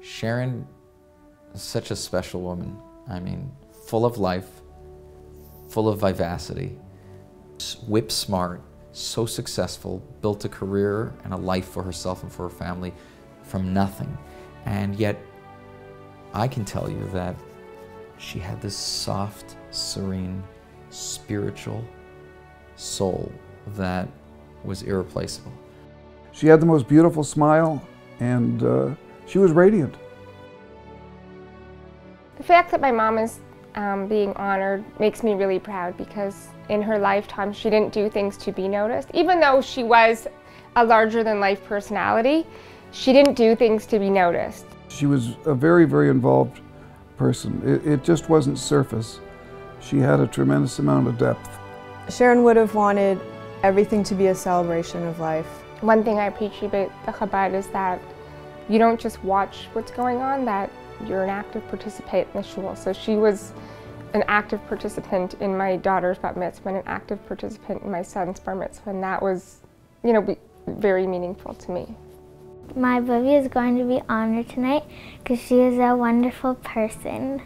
Sharon is such a special woman. I mean, full of life, full of vivacity, whip smart, so successful, built a career and a life for herself and for her family from nothing. And yet, I can tell you that she had this soft, serene, spiritual soul that was irreplaceable. She had the most beautiful smile and uh, she was radiant. The fact that my mom is um, being honored makes me really proud because in her lifetime she didn't do things to be noticed. Even though she was a larger than life personality, she didn't do things to be noticed. She was a very, very involved person. It, it just wasn't surface. She had a tremendous amount of depth. Sharon would have wanted everything to be a celebration of life. One thing I appreciate about the Chabad is that you don't just watch what's going on, that you're an active participant in the shul. So she was an active participant in my daughter's bat mitzvah and an active participant in my son's bar mitzvah, and that was, you know, very meaningful to me. My baby is going to be honored tonight because she is a wonderful person.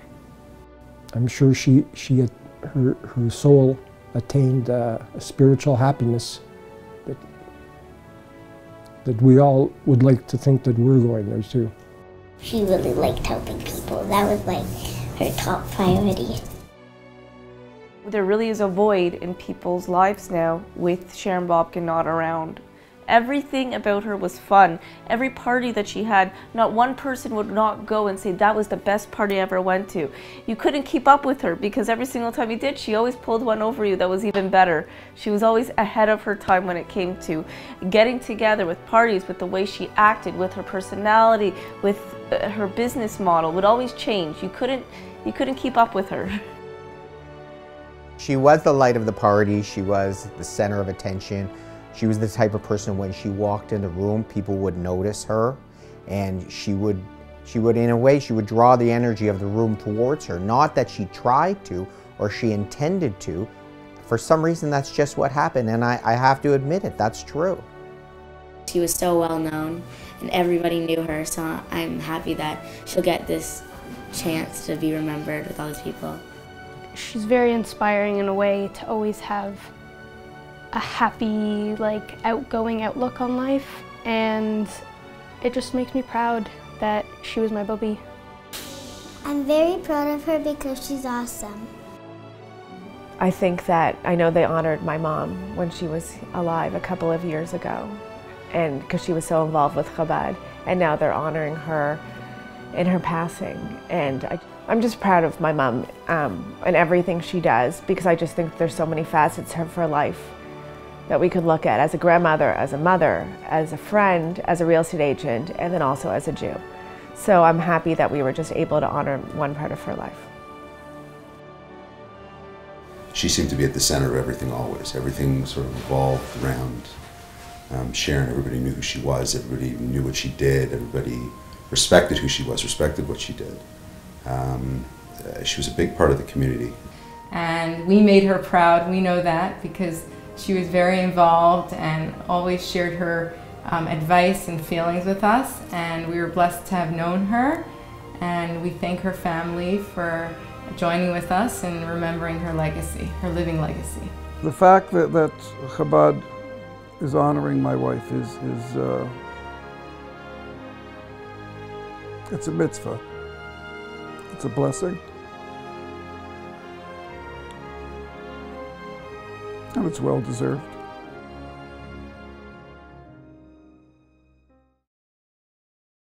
I'm sure she, she had, her, her soul attained uh, a spiritual happiness that, that we all would like to think that we're going there too. She really liked helping people. That was like her top priority. There really is a void in people's lives now with Sharon Bobkin not around. Everything about her was fun. Every party that she had, not one person would not go and say that was the best party I ever went to. You couldn't keep up with her because every single time you did, she always pulled one over you that was even better. She was always ahead of her time when it came to getting together with parties, with the way she acted, with her personality, with uh, her business model would always change. You couldn't, you couldn't keep up with her. She was the light of the party. She was the center of attention. She was the type of person when she walked in the room, people would notice her and she would, she would, in a way, she would draw the energy of the room towards her. Not that she tried to or she intended to. For some reason, that's just what happened and I, I have to admit it, that's true. She was so well known and everybody knew her, so I'm happy that she'll get this chance to be remembered with all these people. She's very inspiring in a way to always have a happy, like outgoing outlook on life and it just makes me proud that she was my bubby. I'm very proud of her because she's awesome. I think that I know they honored my mom when she was alive a couple of years ago and because she was so involved with Chabad and now they're honoring her in her passing and I, am just proud of my mom um, and everything she does because I just think there's so many facets of her life that we could look at as a grandmother, as a mother, as a friend, as a real estate agent, and then also as a Jew. So I'm happy that we were just able to honor one part of her life. She seemed to be at the center of everything always. Everything sort of revolved around um, Sharon. Everybody knew who she was. Everybody knew what she did. Everybody respected who she was, respected what she did. Um, uh, she was a big part of the community. And we made her proud. We know that because she was very involved and always shared her um, advice and feelings with us, and we were blessed to have known her. And we thank her family for joining with us and remembering her legacy, her living legacy. The fact that, that Chabad is honoring my wife is, is uh, it's a mitzvah. It's a blessing. And it's well deserved.